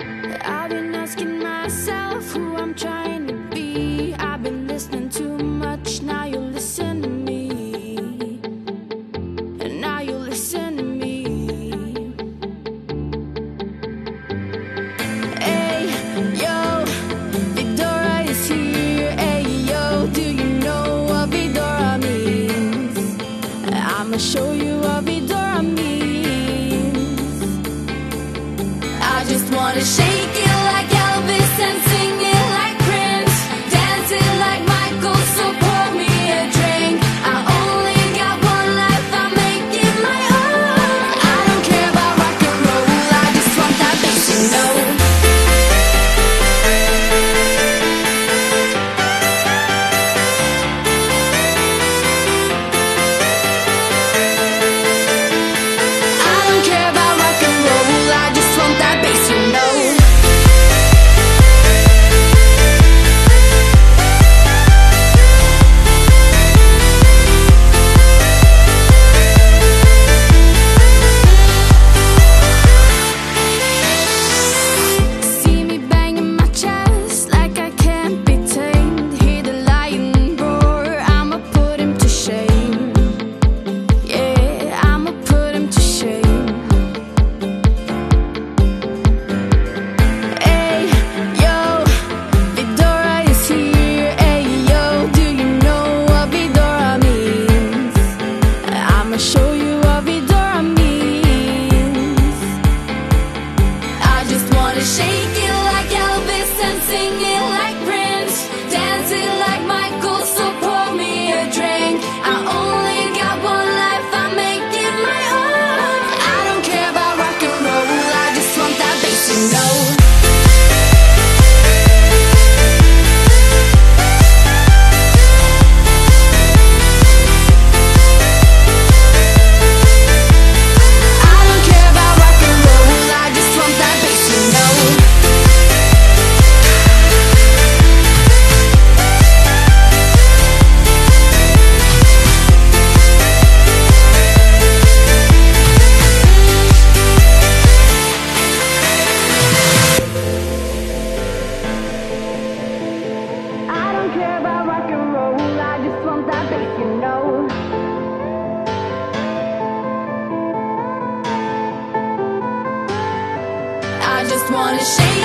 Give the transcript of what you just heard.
I've been asking myself who I'm trying to shake. just wanna shake